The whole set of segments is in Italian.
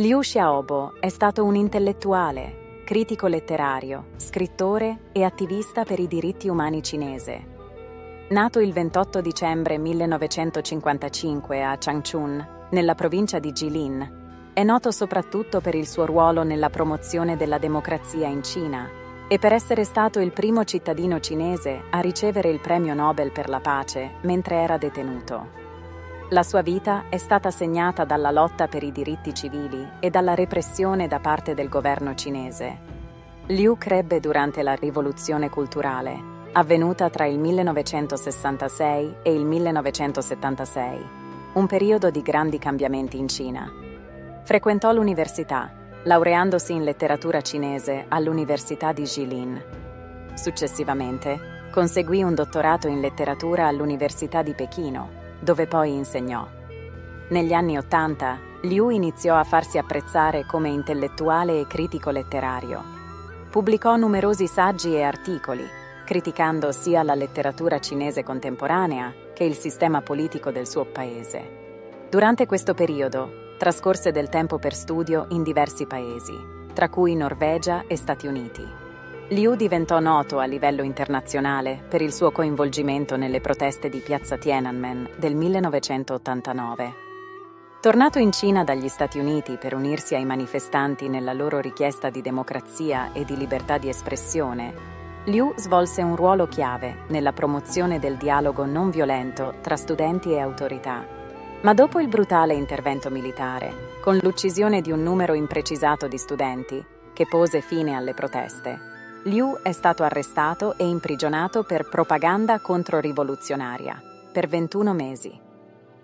Liu Xiaobo è stato un intellettuale, critico letterario, scrittore e attivista per i diritti umani cinese. Nato il 28 dicembre 1955 a Changchun, nella provincia di Jilin, è noto soprattutto per il suo ruolo nella promozione della democrazia in Cina e per essere stato il primo cittadino cinese a ricevere il premio Nobel per la pace mentre era detenuto. La sua vita è stata segnata dalla lotta per i diritti civili e dalla repressione da parte del governo cinese. Liu crebbe durante la rivoluzione culturale, avvenuta tra il 1966 e il 1976, un periodo di grandi cambiamenti in Cina. Frequentò l'università, laureandosi in letteratura cinese all'Università di Jilin. Successivamente, conseguì un dottorato in letteratura all'Università di Pechino dove poi insegnò. Negli anni Ottanta, Liu iniziò a farsi apprezzare come intellettuale e critico letterario. Pubblicò numerosi saggi e articoli, criticando sia la letteratura cinese contemporanea che il sistema politico del suo paese. Durante questo periodo, trascorse del tempo per studio in diversi paesi, tra cui Norvegia e Stati Uniti. Liu diventò noto a livello internazionale per il suo coinvolgimento nelle proteste di piazza Tiananmen del 1989. Tornato in Cina dagli Stati Uniti per unirsi ai manifestanti nella loro richiesta di democrazia e di libertà di espressione, Liu svolse un ruolo chiave nella promozione del dialogo non violento tra studenti e autorità. Ma dopo il brutale intervento militare, con l'uccisione di un numero imprecisato di studenti, che pose fine alle proteste, Liu è stato arrestato e imprigionato per propaganda controrivoluzionaria per 21 mesi.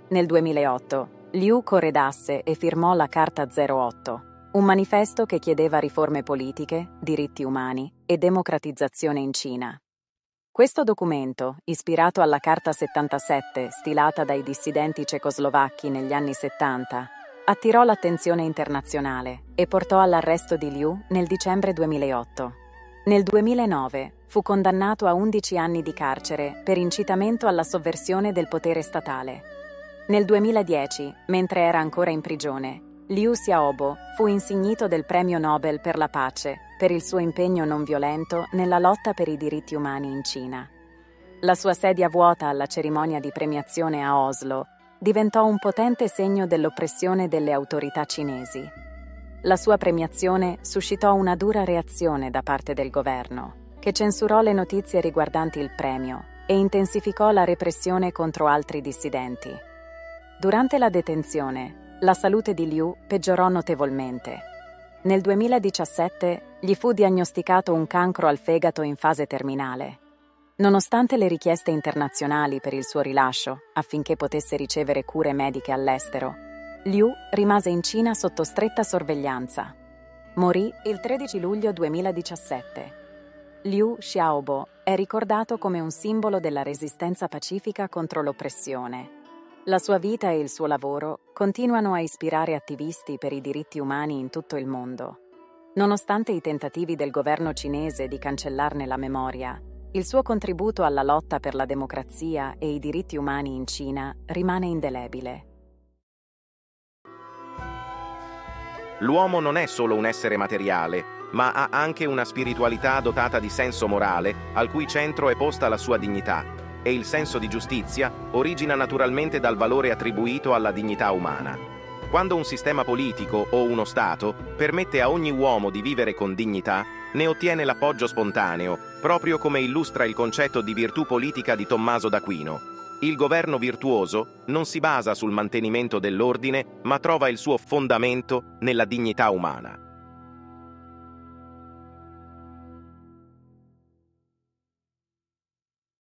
Nel 2008 Liu corredasse e firmò la Carta 08, un manifesto che chiedeva riforme politiche, diritti umani e democratizzazione in Cina. Questo documento, ispirato alla Carta 77 stilata dai dissidenti cecoslovacchi negli anni 70, attirò l'attenzione internazionale e portò all'arresto di Liu nel dicembre 2008. Nel 2009 fu condannato a 11 anni di carcere per incitamento alla sovversione del potere statale. Nel 2010, mentre era ancora in prigione, Liu Xiaobo fu insignito del Premio Nobel per la pace per il suo impegno non violento nella lotta per i diritti umani in Cina. La sua sedia vuota alla cerimonia di premiazione a Oslo diventò un potente segno dell'oppressione delle autorità cinesi. La sua premiazione suscitò una dura reazione da parte del governo, che censurò le notizie riguardanti il premio e intensificò la repressione contro altri dissidenti. Durante la detenzione, la salute di Liu peggiorò notevolmente. Nel 2017 gli fu diagnosticato un cancro al fegato in fase terminale. Nonostante le richieste internazionali per il suo rilascio affinché potesse ricevere cure mediche all'estero, Liu rimase in Cina sotto stretta sorveglianza. Morì il 13 luglio 2017. Liu Xiaobo è ricordato come un simbolo della resistenza pacifica contro l'oppressione. La sua vita e il suo lavoro continuano a ispirare attivisti per i diritti umani in tutto il mondo. Nonostante i tentativi del governo cinese di cancellarne la memoria, il suo contributo alla lotta per la democrazia e i diritti umani in Cina rimane indelebile. L'uomo non è solo un essere materiale, ma ha anche una spiritualità dotata di senso morale, al cui centro è posta la sua dignità, e il senso di giustizia origina naturalmente dal valore attribuito alla dignità umana. Quando un sistema politico o uno Stato permette a ogni uomo di vivere con dignità, ne ottiene l'appoggio spontaneo, proprio come illustra il concetto di virtù politica di Tommaso d'Aquino, il governo virtuoso non si basa sul mantenimento dell'ordine, ma trova il suo fondamento nella dignità umana.